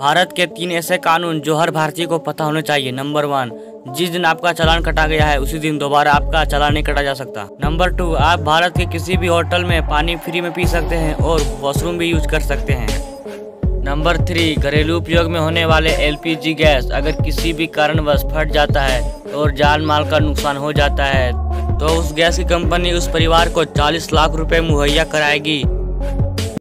भारत के तीन ऐसे कानून जो हर भारतीय को पता होने चाहिए। नंबर वन, जिस दिन आपका चालान कटा गया है, उसी दिन दोबारा आपका चालान नहीं कटा जा सकता। नंबर टू, आप भारत के किसी भी होटल में पानी फ्री में पी सकते हैं और वॉशरूम भी यूज़ कर सकते हैं। नंबर थ्री, घरेलू उपयोग में होने वाले एलपीजी गैस अगर किसी भी कारणवश फट जाता है और जान माल का नुकसान हो जाता है तो उस गैस की कंपनी उस परिवार को 40 लाख रुपए मुहैया कराएगी।